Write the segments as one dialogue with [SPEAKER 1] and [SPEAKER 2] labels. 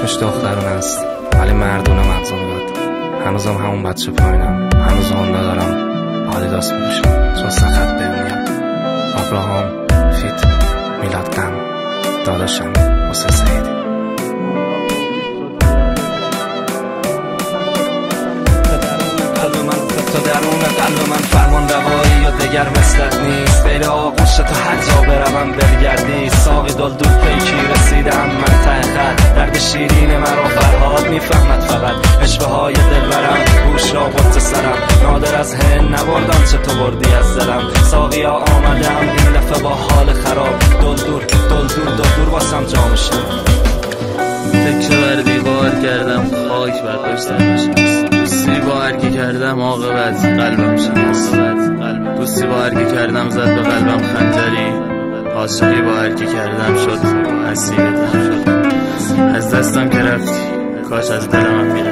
[SPEAKER 1] دخترون است. ولی مردونه مغزم میاد هنوزم همون بچه پایینم. هنوز هوندا دارم. آدیداس میپوشم چون سخت بهم میاد آبراهام فیت میلاد قم داداشم واسه سیدی
[SPEAKER 2] تا درون قلب من فرمان روایی یا دگر مثلت نیست. بین آغوش تا جا بروم برگردی ساقی دل دو پیکی رسیدم من ته خط. درد شیرین مرا فرهاد می‌فهمد. فقط عشقه های دلبرم. گوش را سرم. نادر از هن نبردم. چه تو بردی از دلم؟ ساقیا آمدم. این دفعه با حال خراب. دل دور دل دور دل دور واسم جام
[SPEAKER 3] تکه بر دیوار کردم. خاک بر پشتم دوستی با هرکی کردم. عاقبت قلبم شکست دوستی با هرکی کردم. زد به قلبم خنجری. عاشقی با هرکی کردم شد اسیرتم شد. از دستم که رفتی کاش از دلم می‌رفتی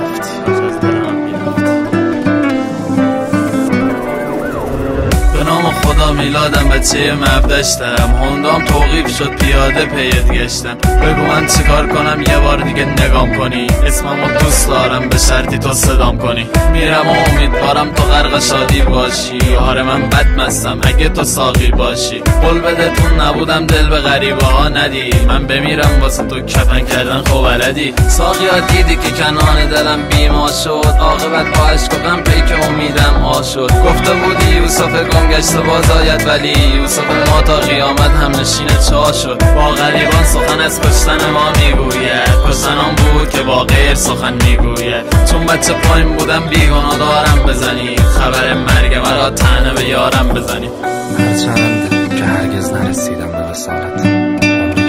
[SPEAKER 3] خدا میلادم بچه مبدشتم هندام توقیف شد پیاده پیت گشتم. بگو من چیکار کنم؟ یه بار دیگه نگام کنی. اسممو دوست دارم به شرطی تو صدام کنی. میرم و امیدوارم تو غرق شادی باشی. آره من بد مستم اگه تو ساقی باشی. قول بده تو نبودم دل به غریبه ها ندی. من بمیرم واسه تو کفن کردن خب بلدی ساقیا دیدی که کنان دلم بیما شد. عاقبت با عشق و غم پیک امیدم آ شد گفته بودی یوسف گم گشت باز آید ولی یوسف ما تا قیامت هم نشین چا شد با غریبان سخن از کشتن ما می‌گوید. کشتن بود که با غیر سخن می‌گوید. چون بچه پایین بودم بیگناه دارم بزنی. خبر مرگ مرا تنه به یارم بزنی.
[SPEAKER 1] هرچند که هرگز نرسیدم به وسالت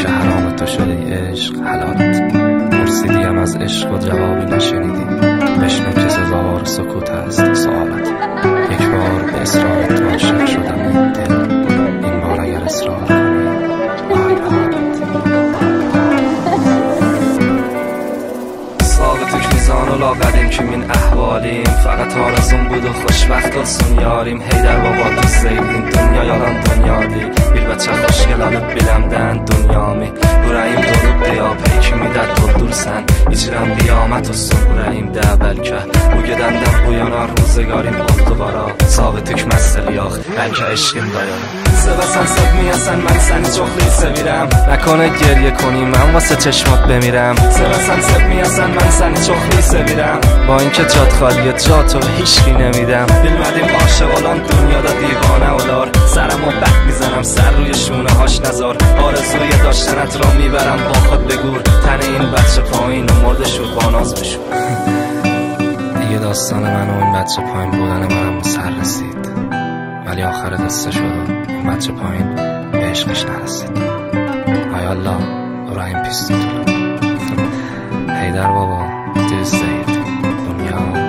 [SPEAKER 1] که حرام تو شده عشق حلالت. پرسیدیم از عشق و جوابی نشنیدی بشنو که سزاوار سکوت است سوالت
[SPEAKER 2] قدیم که من احوالیم. فقط آرزون بود و خوشبخت و سنیاریم هی در بابا تو سیدین دنیا یارم دنیا دی بیر بچه خوشگلانه بیلمدن دنیا می برایم دولو بیا. پیکی می در تو دورسن ایجرم بیامت و سن برایم ده بلکه بو گدن ده بویانا روزگاریم آف دوبارا. ثابت تکمستر یاخ بلکه عشقیم دایارم Sevəsən sevməyəsən mən səni çoxlu sevirəm Nəkonə geriyə کنی من واسه چشمات بمیرم. sevəsən sevməyəsən mən səni çoxlu sevirəm با اینکه جات خالیه جا تو به هیچکی نمیدم. bilmədim عاشق olan dünyada دیوانه اولار سرم و بد می‌زنم سر روی شونه هاش نزار. آرزوی داشتنت را می‌برم با خود بگور. تن این بچه پایین و مرده شد با ناز بشون
[SPEAKER 1] دیگه داستان من و این بچه پایین بودن منم سر رسید. ولی آخر قصه شد و این بچه پایین به عشقش نرسید ای الله ابراهیم پیستون. هیدر بابا دوست دید دنیا